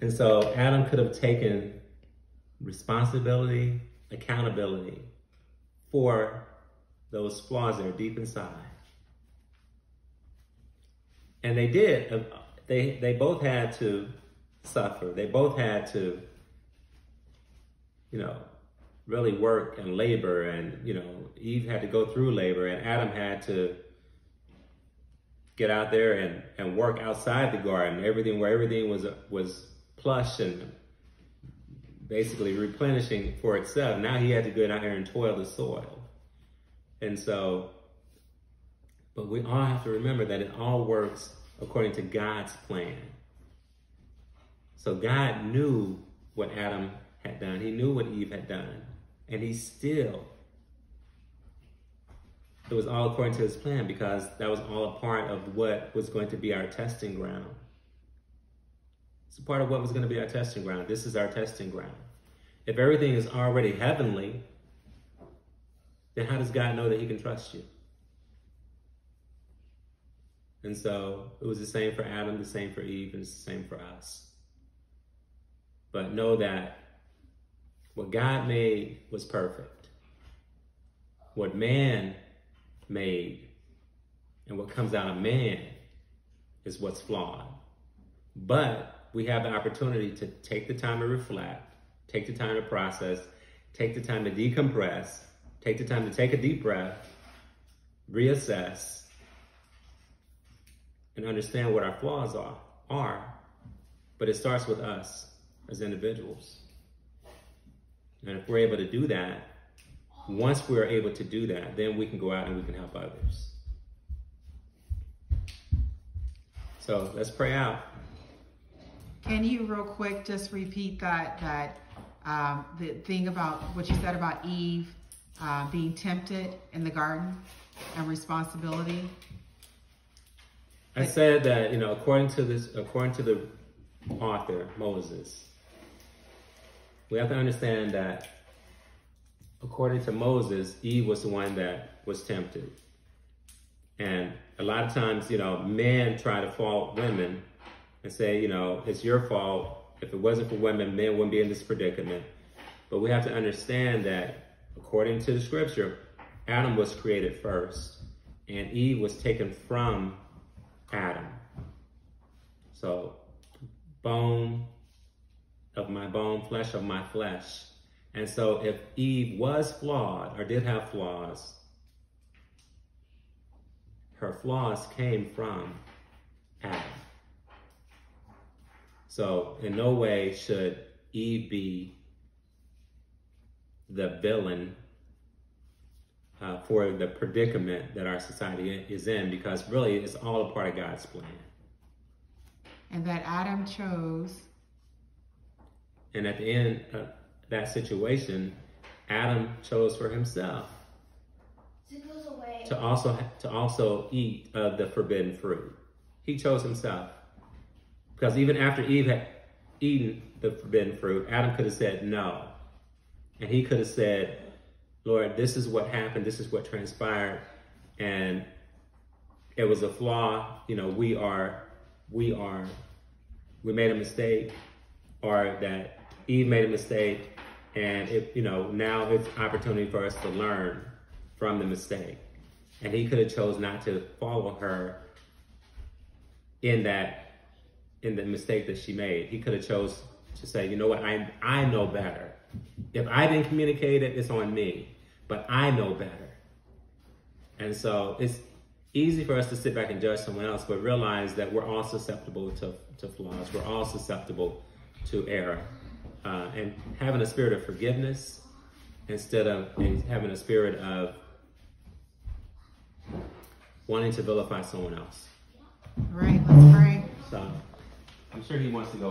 And so Adam could have taken responsibility, accountability for those flaws that are deep inside. And they did. Uh, they, they both had to suffer. They both had to, you know, really work and labor. And, you know, Eve had to go through labor and Adam had to get out there and, and work outside the garden, everything where everything was, was plush and basically replenishing for itself. Now he had to go out here and toil the soil. And so, but we all have to remember that it all works according to God's plan. So God knew what Adam had done. He knew what Eve had done. And he still, it was all according to his plan because that was all a part of what was going to be our testing ground. It's part of what was going to be our testing ground. This is our testing ground. If everything is already heavenly, then how does God know that he can trust you? And so it was the same for Adam, the same for Eve, and it's the same for us. But know that what God made was perfect. What man made and what comes out of man is what's flawed. But we have the opportunity to take the time to reflect, take the time to process, take the time to decompress, take the time to take a deep breath, reassess, and understand what our flaws are, are. But it starts with us as individuals. And if we're able to do that, once we're able to do that, then we can go out and we can help others. So let's pray out. Can you real quick just repeat that that um, the thing about what you said about Eve uh, being tempted in the garden and responsibility? I said that you know according to this, according to the author Moses, we have to understand that according to Moses, Eve was the one that was tempted. And a lot of times, you know, men try to fault women and say, you know, it's your fault. If it wasn't for women, men wouldn't be in this predicament. But we have to understand that according to the scripture, Adam was created first and Eve was taken from Adam. So, bone of my bone, flesh of my flesh. And so if Eve was flawed or did have flaws, her flaws came from Adam. So in no way should Eve be the villain uh, for the predicament that our society is in because really it's all a part of God's plan. And that Adam chose and at the end of that situation, Adam chose for himself to also to also eat of the forbidden fruit. He chose himself. Because even after Eve had eaten the forbidden fruit, Adam could have said no. And he could have said, Lord, this is what happened, this is what transpired, and it was a flaw. You know, we are, we are, we made a mistake, or that Eve made a mistake, and it, you know, now it's opportunity for us to learn from the mistake. And he could have chose not to follow her in that, in the mistake that she made. He could have chose to say, you know what, I, I know better. If I didn't communicate it, it's on me, but I know better. And so it's easy for us to sit back and judge someone else, but realize that we're all susceptible to, to flaws. We're all susceptible to error uh, and having a spirit of forgiveness instead of having a spirit of wanting to vilify someone else. All right, let's pray. So I'm sure he wants to go